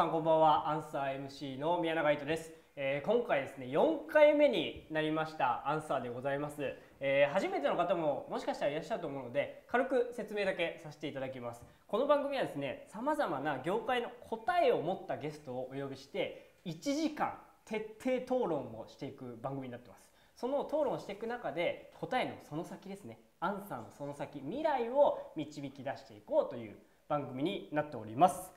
さんこんばんは。アンサー MC の宮永糸です、えー今回ですね4回目になりました。アンサーでございます、えー初めての方ももしかしたらいらっしゃると思うので軽く説明だけさせていただきます。この番組はですねさまざまな業界の答えを持ったゲストをお呼びして1時間徹底討論をしていく番組になってます。その討論をしていく中で答えのその先ですねアンサーのその先未来を導き出していこうという番組になっております、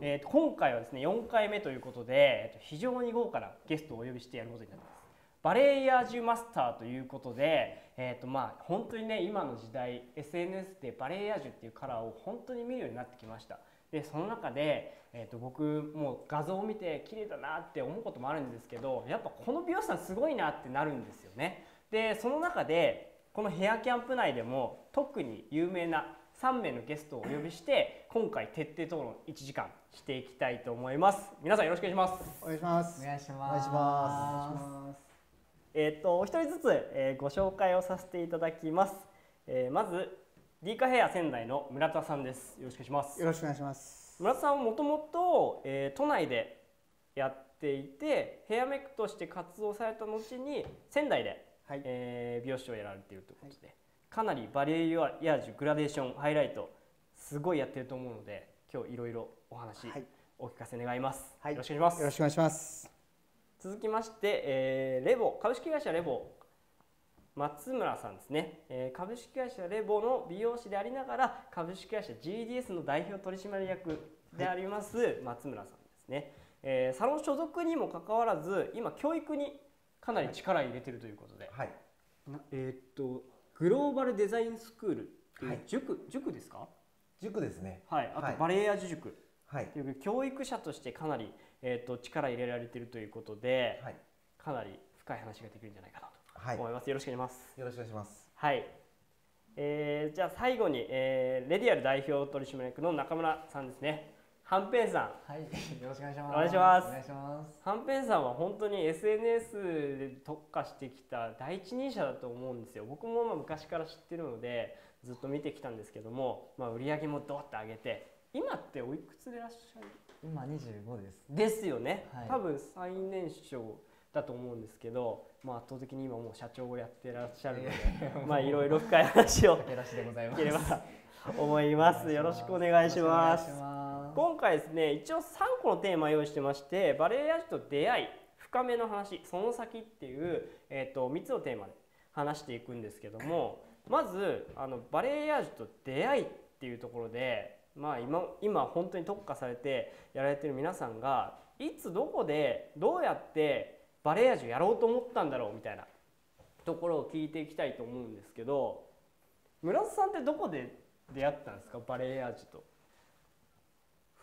えーと今回はですね4回目ということで、えーと非常に豪華なゲストをお呼びしてやることになってます。バレエヤージュマスターということで、えーとまあ、本当にね今の時代 SNS でバレエヤージュっていうカラーを本当に見るようになってきました。でその中で、えー、と僕もう画像を見て綺麗だなって思うこともあるんですけどやっぱこの美容師さんすごいなってなるんですよね。でその中でこのヘアキャンプ内でも特に有名な3名のゲストをお呼びして今回徹底討論1時間していきたいと思います。皆さんよろしくお願いします。お願いします。お願いします。お願いします。えーっとお一人ずつ、えーご紹介をさせていただきます、えーまず D カヘア仙台の村田さんです。よろしくお願いします。よろしくお願いします。村田さんはもともとえー都内でやっていてヘアメイクとして活動された後に仙台で、はい。えー美容師をやられているということで、かなりバリエヤージュグラデーションハイライトすごいやってると思うので今日いろいろお話、はい。お聞かせ願います、はい。よろしくお願いします。よろしくお願いします。続きまして、えーレボ株式会社レボ松村さんですね、えー株式会社レボの美容師でありながら株式会社 GDS の代表取締役であります松村さんですね、えーサロン所属にもかかわらず今教育にかなり力を入れてるということで、はい。なえーっとグローバルデザインスクールっていうはい塾、塾ですか？塾ですね。はいあはいとバレエアージュ塾はいう教育者としてかなり、えーっと力入れられてるということで、はい。かなり深い話ができるんじゃないかなはい。と思います。よろしくお願いします。よろしくお願いします。はい。えーじゃあ最後に、えーレディアル代表取締役の中村さんですね。はんぺんさん。はい、よろしくお願いします。お願いしますお願いします。はんぺんさんは本当に SNS で特化してきた第一人者だと思うんですよ。僕もまあ昔から知ってるのでずっと見てきたんですけども、まあ、売り上げもドーッと上げて今っておいくつでいらっしゃる？今二十五です。ですよね、はい多分最年少だと思うんですけど、まあ、圧倒的に今もう社長をやってらっしゃるので、まあいろいろ深い話を駆ければと思います。よろしくお願いします今回ですね、一応3個のテーマ用意してまして、バレエアジと出会い、深めの話、その先っていう、えー、と3つのテーマで話していくんですけども、まずあのバレエアージュと出会いっていうところで、まあ今今本当に特化されてやられてる皆さんがいつどこでどうやってバレエアージュやろうと思ったんだろうみたいなところを聞いていきたいと思うんですけど、村田さんってどこで出会ったんですかバレエアージュと？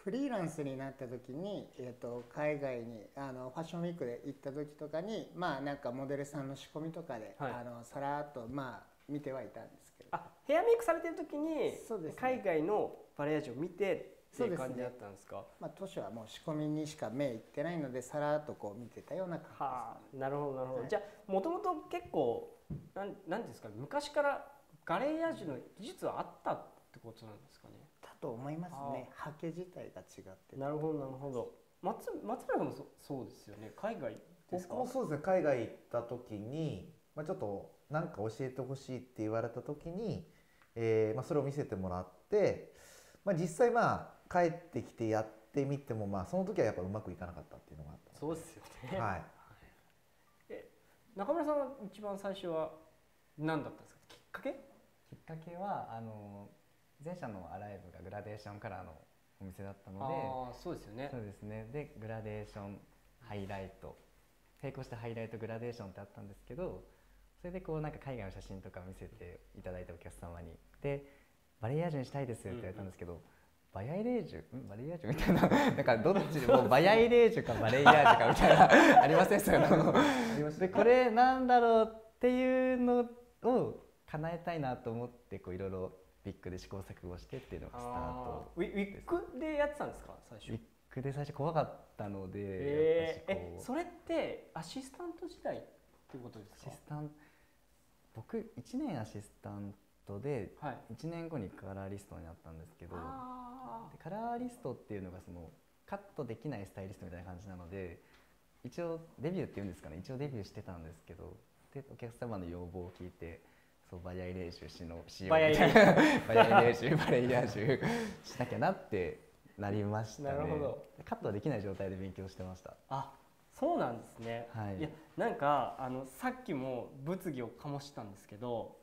フリーランスになった時に、えー、と海外にあのファッションウィークで行った時とかにまあなんかモデルさんの仕込みとかで、はい。あのさらっとまあ見てはいたんですけど。あヘアメイクされてる時にそうですね。海外のバレエアージュを見てっていう感じだったんですか？まあ、当初はもう仕込みにしか目いってないのでさらっとこう見てたような感はあなるほどなるほど、はい。じゃあもともと結構なんなんていうんですか昔からバレージュの技術はあったってことなんですかね？と思いますね。ハケ自体が違ってなるほどなるほど。松松村もそそうですよね。海外ですか？僕もそうです。ね。海外行った時に、まあちょっとなんか教えてほしいって言われた時に、えーまあそれを見せてもらって、まあ実際まあ帰ってきてやってみてもまあその時はやっぱうまくいかなかったっていうのがあったそうですよね、はい。中村さんは一番最初は何だったんですか？きっかけ？きっかけはあの前者のアライブがグラデーションカラーのお店だったので、そうですよね。そうですね。でグラデーションハイライト。並行してハイライトグラデーションってあったんですけど、それでこうなんか海外の写真とかを見せていただいたお客様に。でバレエアージュにしたいですって言われたんですけど。バヤイレージュ？ん？バレエアージュみたいな。なんかどっち？でもバヤイレージュかバレエアージュかみたいな。ありませんその。でこれなんだろうっていうのを叶えたいなと思ってこういろいろビッグで試行錯誤してっていうのがスターあトー。ウィウィッグでやってたんですか？最初。ビッグで最初怖かったので、えー、えそれってアシスタント時代ってことですか？アシスタント僕1年アシスタントではい。1年後にカラーリストになったんですけどカラーリストっていうのがそのカットできないスタイリストみたいな感じなので一応デビューっていうんですかね一応デビューしてたんですけどでお客様の要望を聞いてそうバヤイ練習しのしよう。バヤイみたいなバヤイ練習バレエ練習しなきゃなってなりましたね。なるほど。カットはできない状態で勉強してました。あそうなんですね、はい。いやなんかあのさっきも物議を醸したんですけど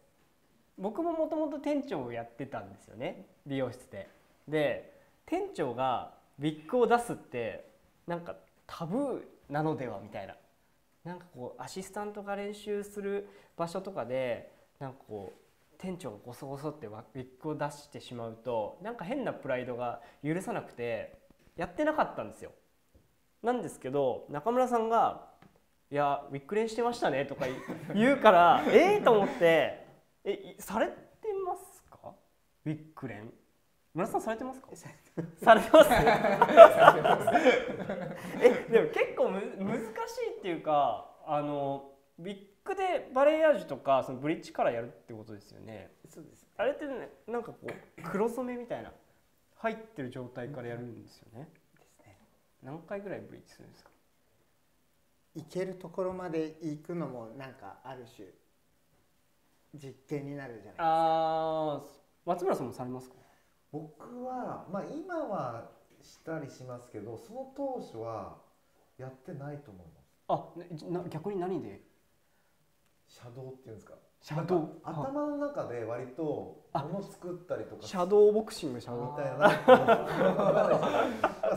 僕ももともと店長をやってたんですよね美容室で。で店長がウィッグを出すってなんかタブーなのではみたいな。なんかこうアシスタントが練習する場所とかでなんかこう店長がゴソゴソってわウィッグを出してしまうとなんか変なプライドが許さなくてやってなかったんですよ。なんですけど中村さんが「いやウィッグ練してましたね」とか言うから ええと思って「えいされてますか？ウィッグ練村田さんされてますか？されてます。えでも結構む難しいっていうかあのウィッグでバレエヤージュとかそのブリッジからやるってことですよね。そうです。あれってねなんかこう黒染めみたいな入ってる状態からやるんですよね。ですね。何回ぐらいブリッジするんですか？行けるところまで行くのもなんかある種実験になるじゃないですか。あー松村さんもされますか？僕はまあ今はしたりしますけどその当初はやってないと思います。あな逆に何で？シャドウっていうんですか？シャドウ？頭の中で割と物作ったりとかシャドーボクシングシャドーみたいな。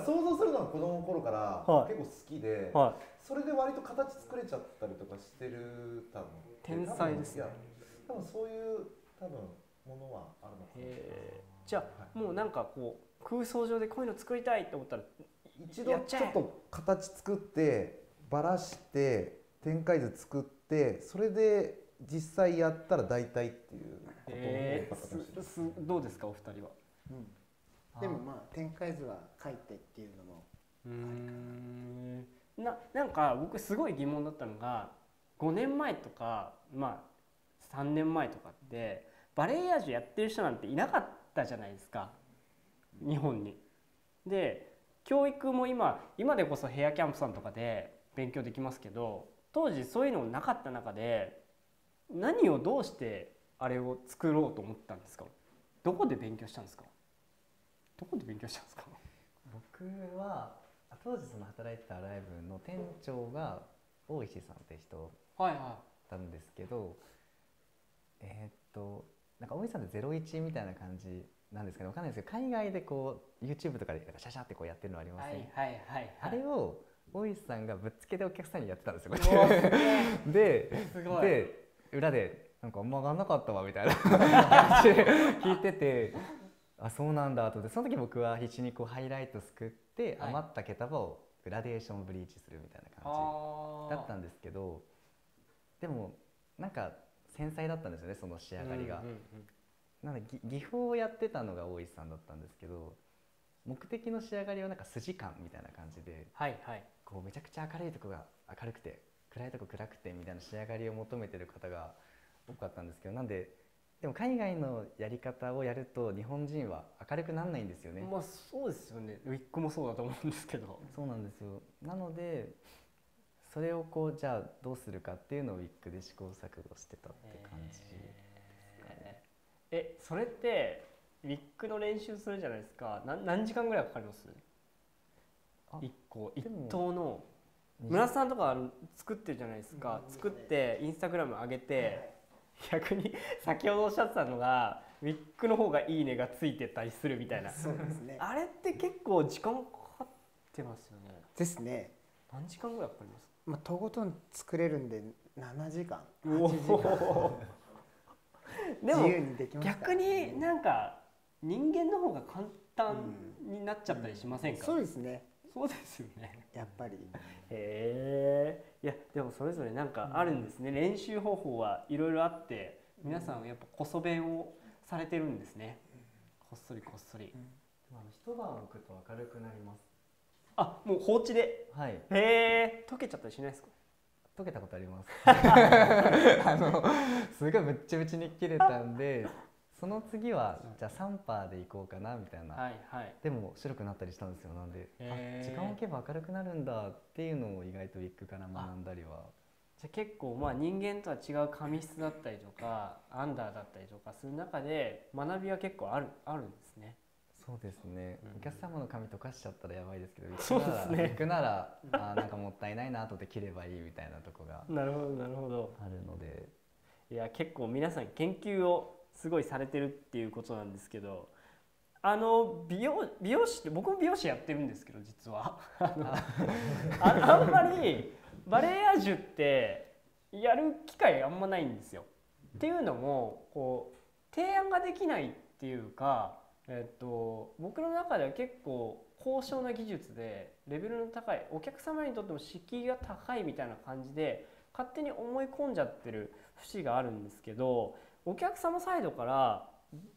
想像するのが子供の頃からはい。結構好きで、はそれで割と形作れちゃったりとかしてる多分。天才ですね。多分そういう多分ものはあるのかいもしれなじゃあはい。もうなんかこう空想上でこういうの作りたいと思ったら一度ちょっと形作ってばらして展開図作ってそれで実際やったら大体っていうことの方がえー、すすどうですかお二人は？うん。でもまあ展開図は書いてっていうのもうーん。ななんか僕すごい疑問だったのが5年前とかまあ3年前とかってバレエヤージュやってる人なんていなかったじゃないですか。日本に。で教育も今今でこそヘアキャンプさんとかで勉強できますけど当時そういうのなかった中で何をどうしてあれを作ろうと思ったんですか？どこで勉強したんですか？どこで勉強したんですか？僕はあ当時その働いてたアライブの店長が大石さんって人はいはだったんですけどえーっとなんか大石さんって01みたいな感じなんですけどわかんないですけど海外でこう YouTube とかでなんかシャシャってこうやってるのありません、はいはいはい。あれを大石さんがぶっつけでお客さんにやってたんですよ。ですごい。で裏でなんかあんま上がんなかったわみたいな。感じで聞いててあそうなんだと。思ってその時僕は必死にこうハイライトすくってはい。余った毛束をグラデーションブリーチするみたいな感あじだったんですけどでもなんか繊細だったんですよねその仕上がりが。うんうんうんなのでぎ技法をやってたのが大石さんだったんですけど目的の仕上がりはなんか筋感みたいな感じではいはいこうめちゃくちゃ明るいとこが明るくて暗いとこ暗くてみたいな仕上がりを求めてる方が多かったんですけどなんででも海外のやり方をやると日本人は明るくならないんですよね。まあそうですよね。ウィッグもそうだと思うんですけど。そうなんですよ。なのでそれをこうじゃあどうするかっていうのをウィッグで試行錯誤してたって感じですかね。えそれってウィッグの練習するじゃないですか。な何時間ぐらいかかります？あ一個一でも頭の村田さんとか作ってるじゃないですか。作ってインスタグラム上げて逆に 先ほどおっしゃってたのがウィッグの方がいいねがついてたりするみたいな。そうですね。あれって結構時間かかってますよね。ですね。何時間ぐらいかかります？まあとことん作れるんで7時間お8時間。おでも自由にできますから逆になんか人間の方が簡単になっちゃったりしませんか、そうですねそうですよね。やっぱり。へえ。いやでもそれぞれなんかあるんですね、練習方法はいろいろあって皆さんやっぱこそ弁をされてるんですね、こっそりこっそり、あの一晩置くと明るくなります。あもう放置で？はい、へえ。溶けちゃったりしないですか？溶けたことあります。あのすごいむっちゃむちに切れたんで、その次はじゃあ3パーでいこうかなみたいな、はいはい。でも白くなったりしたんですよなんで、へー。あ時間を置けば明るくなるんだっていうのを意外とウィッグから学んだりは。じゃあ結構まあ人間とは違う髪質だったりとか アンダーだったりとかする中で学びは結構あるあるんですね。そうですね、うん。お客様の髪溶かしちゃったらやばいですけど そうッグなら、ですね。ウィッグなら あーなんかもったいないな後で切ればいいみたいなとこがなるほどなるほど。あるので。いや結構皆さん研究をすごいされてるっていうことなんですけどあの美容美容師って僕も美容師やってるんですけど実はあのあんまりバレエアージュってやる機会あんまないんですよ。っていうのもこう提案ができないっていうか、えっと、僕の中では結構高尚な技術でレベルの高いお客様にとっても敷居が高いみたいな感じで勝手に思い込んじゃってる節があるんですけどお客様サイドから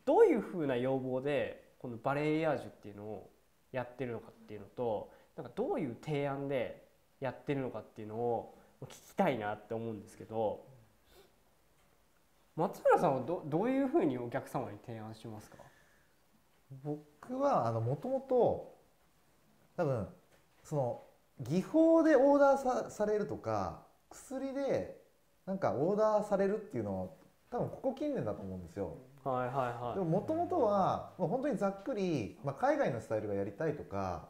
どういうふうな要望でこのバレエアージュっていうのをやってるのかっていうのとなんかどういう提案でやってるのかっていうのを聞きたいなって思うんですけど松村さんはどどういうふうにお客様に提案しますか？僕はあのもともと多分その技法でオーダーさされるとか薬でなんかオーダーされるっていうのは多分ここ近年だと思うんですよ。はいはいはい。でももともとはもう本当にざっくり、まあ、海外のスタイルがやりたいとか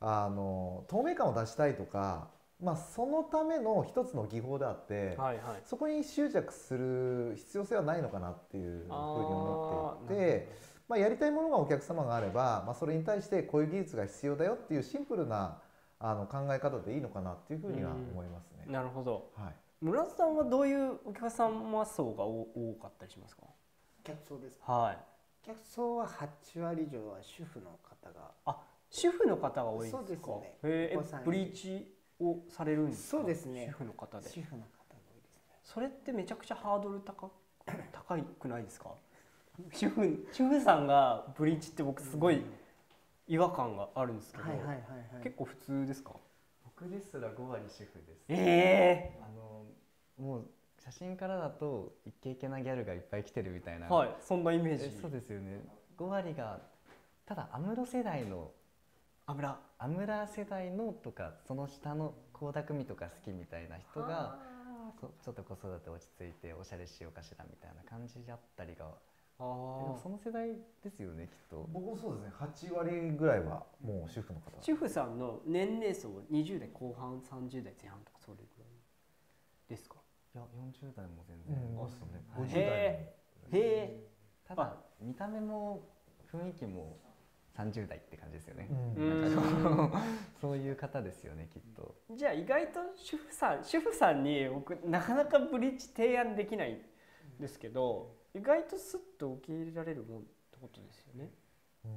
あの透明感を出したいとか、まあ、そのための一つの技法であって、はいはい。そこに執着する必要性はないのかなっていうふうに思っていて、まあ、やりたいものがお客様があれば、まあ、それに対してこういう技術が必要だよっていうシンプルなあの考え方でいいのかなっていうふうには思いますね。なるほど。はい村田さんはどういうお客様層が多多かったりしますか？客層ですはい。客層は8割以上は主婦の方が。主婦の方が多いんですか？そうですね。ブリーチをされるんですか？そうですね。主婦の方で。主婦の方が多いですね。それってめちゃくちゃハードル高高いくないですか？主婦主婦さんがブリーチって僕すごい違和感があるんですけど、はいはいはいはい。結構普通ですか？僕ですら5割主婦です。えあのもう写真からだとイケイケなギャルがいっぱい来てるみたいな、えはいそんなイメージ。えそうですよね。5割がただ安室世代の油安村世代のとかその下の倖田來未とか好きみたいな人がこちょっと子育て落ち着いておしゃれしようかしらみたいな感じだったりが。あえでもその世代ですよねきっと。僕もそうですね。8割ぐらいはもう主婦の方。主婦さんの年齢層20代後半30代前半とかそれぐらいですか？いや40代も全うん。然、あそうね。はい50代へえただ見た目も雰囲気も30代って感じですよね、ううんんん。そういう方ですよねきっと。じゃあ意外と主婦さん主婦さんに僕なかなかブリッジ提案できないんですけど意外とスッと受け入れられるもんってことですよね。うん。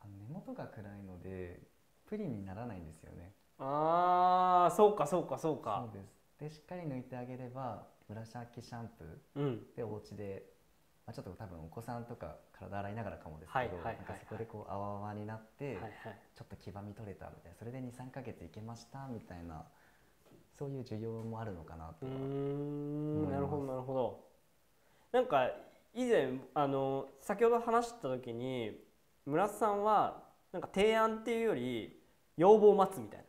あの根元が暗いのでプリンにならないんですよね。ああそうかそうかそうか。そうですでしっかり抜いてあげれば紫シャンプーうん。でお家で、まあ、ちょっと多分お子さんとか体洗いながらかもですけど、なんかそこでこう泡泡になって、ちょっと黄ばみ取れたみたいなそれで23ヶ月いけましたみたいなそういう需要もあるのかなとは、なるほどなるほど。なんか以前あの先ほど話した時に村瀬さんはなんか提案っていうより要望を待つみたい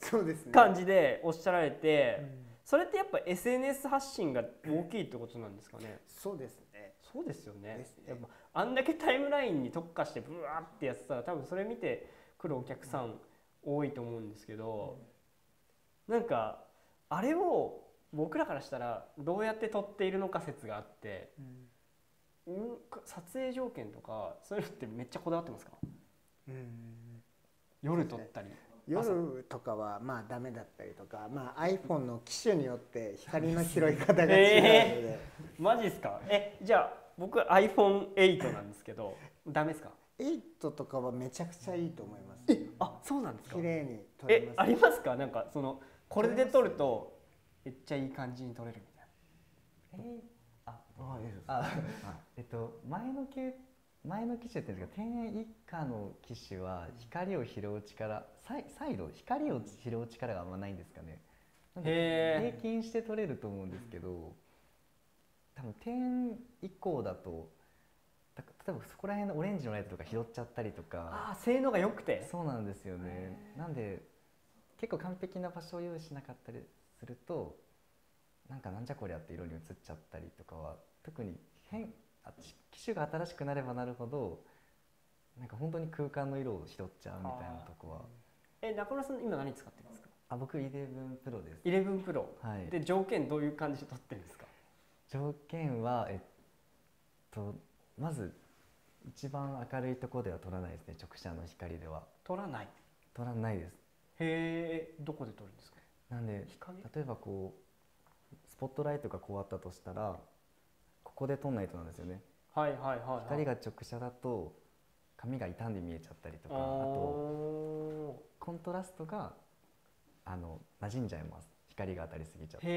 そうですね。な感じでおっしゃられて、うんそれってやっぱ SNS 発信が大きいってことなんですかね？そうですね。そうですよね。ね。やっぱあんだけタイムラインに特化してブワーってやってたら多分それ見て来るお客さん多いと思うんですけど、なんかあれを僕らからしたらどうやって撮っているのか説があって、うん。うん撮影条件とかそういうのってめっちゃこだわってますか？うん。夜撮ったり、夜とかはまあダメだったりとか、まあ、iPhone の機種によって光の拾い方が違うので、マジっすか？えじゃあ僕 iPhone8 なんですけどダメですか？8とかはめちゃくちゃいいと思います。えあそうなんですか？綺麗に撮れます。えありますか？なんかそのこれで撮るとめっちゃいい感じに撮れるみたいえーああいいです。あえっと前の系前の機種っていうんですか1000以下の機種は光を拾う力サイサイド光を拾う力があんまないんですかね。平均して取れると思うんですけど多分10以降だと例えばそこら辺のオレンジのライトとか拾っちゃったりとかああ性能が良くて。そうなんですよね。なんで結構完璧な場所を用意しなかったりするとなんかなんじゃこりゃって色に映っちゃったりとかは特に変あ機種が新しくなればなるほどなんか本当に空間の色を拾っちゃうみたいなとこは。え中村さん今何使ってるんですか？あ僕11プロです。11プロ。はい。で条件どういう感じで撮ってるんですか？条件はえっとまず一番明るいところでは撮らないですね直射の光では。撮らない？撮らないです。へえどこで撮るんですか？なんで例えばこうスポットライトがこうあったとしたらここで撮んないとなんですよね。はいはいはい、はい、光が直射だと髪が傷んで見えちゃったりとかあととコントラストがあの馴染んじゃいます。光が当たりすぎちゃって。へ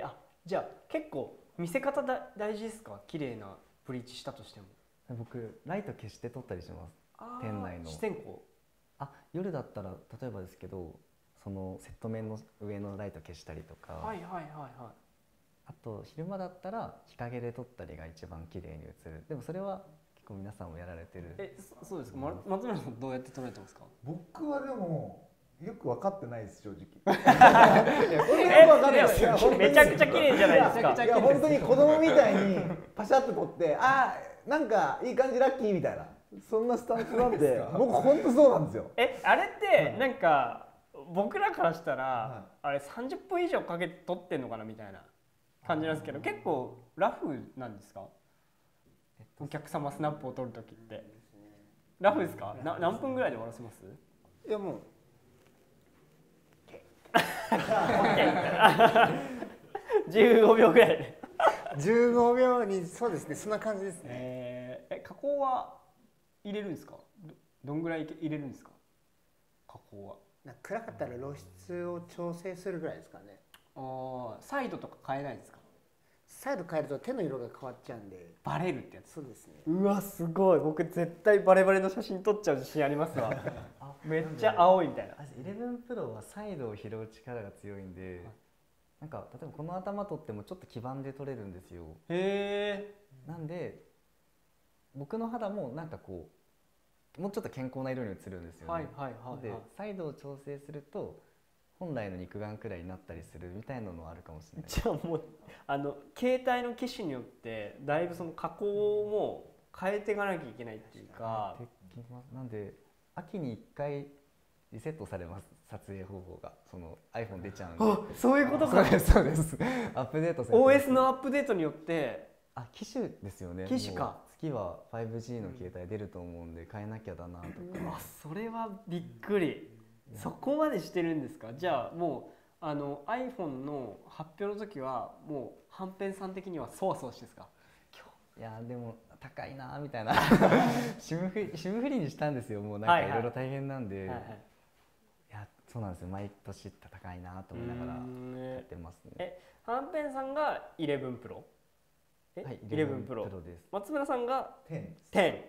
えあじゃあ結構見せ方だ大事ですか？綺麗なブリーチしたとしても。僕ライト消して撮ったりします。店内の。視線光あ夜だったら例えばですけどそのセット面の上のライト消したりとか、はいはいはいはあと昼間だったら日陰で撮ったりが一番綺麗に映る。でもそれは結構皆さんもやられてる。いえそそうですか、ま、松村さんどうやって撮られてますか？僕はでもよく分かってないです正直。えめちゃくちゃ綺麗じゃないですか。いや本当に子供みたいにパシャッと撮って あーなんかいい感じラッキーみたいな。そんなスタンスなんで僕本当そうなんですよ。えあれってなんか僕らからしたら、はあれ30分以上かけて撮ってんのかなみたいな感じなんですけど結構ラフなんですか？お客様スナップを撮る時って。ラフですか？な何分ぐらいで終わらせます？いやもう 15秒ぐらい。で、15秒にそうですねそんな感じですね。えーえ加工は入れるんですか？どどんぐらい入れるんですか？加工は。な暗かったら露出を調整するぐらいですかね。あーサイドとか変えないですか？サイド変えると手の色が変わっちゃうんで。バレるってやつ。そうですね。うわすごい。僕絶対バレバレの写真撮っちゃう自信ありますわ。めっちゃ青いみたいな。あ11プロはサイドを拾う力が強いんで、なんか例えばこの頭取ってもちょっと黄ばんで取れるんですよ。へえ。なんで僕の肌もなんかこうもうちょっと健康な色に映るんですよね、はいはいはい、ではい、サイドを調整すると本来の肉眼くらいになったりするみたいなのはあるかもしれない。じゃあもうあの携帯の機種によってだいぶその加工も変えていかなきゃいけないっていうか。なんで秋に1回リセットされます撮影方法が。その iPhone 出ちゃうんで。あそういうことか。そうですそうです。アップデート OS のアップデートによって。あ機種ですよね。機種か。もう次は 5G の携帯出ると思うんで変えなきゃだなとか、あそれはびっくりそこまでしてるんですか？じゃあもうあの iPhone の発表の時はもうはんぺんさん的にはそわそわしてですか？いやでも高いなみたいな。SIM フリ SIM フリーにしたんですよ。もうなんはいはい。かいろいろ大変なんで、いはいはい。やそうなんですよ。毎年高いなと思いながらやっねてますね。えはんぺんさんが11プロ？え、はい11プロ。です。松村さんが10 10はい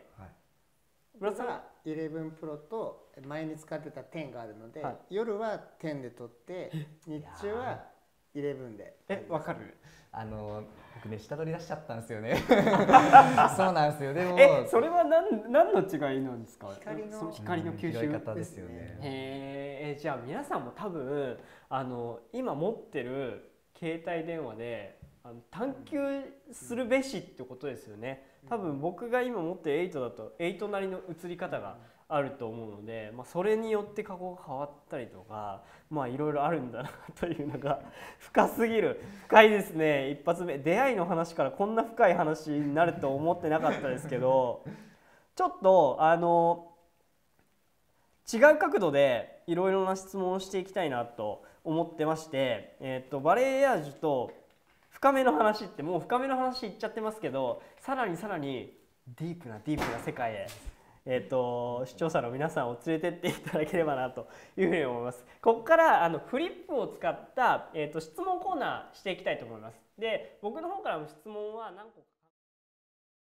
村田さんが11プロと前に使ってた10があるので、はい。夜は10で撮って日中は11で。えわかる？あの僕ね下取り出しちゃったんですよね。そうなんですよ。でもえそれは何何の違いなんですか？光のそ光の吸収？拾い方ですよね。へえじゃあ皆さんも多分あの今持ってる携帯電話であの探求するべしってことですよね多分僕が今持ってる8だと8なりの映り方があると思うので、まあ、それによって加工が変わったりとかまあいろいろあるんだなというのが 深すぎる。深いですね。一発目。出会いの話からこんな深い話になると思ってなかったですけどちょっとあの違う角度でいろいろな質問をしていきたいなと思ってまして、えー、とバレエヤージュと深めの話ってもう深めの話いっちゃってますけどさらにさらにディープなディープな世界へ、えー、と視聴者の皆さんを連れてっていただければなというふうに思います。ここからあのフリップを使った、えー、と質問コーナーしていきたいと思います。で僕の方からも質問は何個か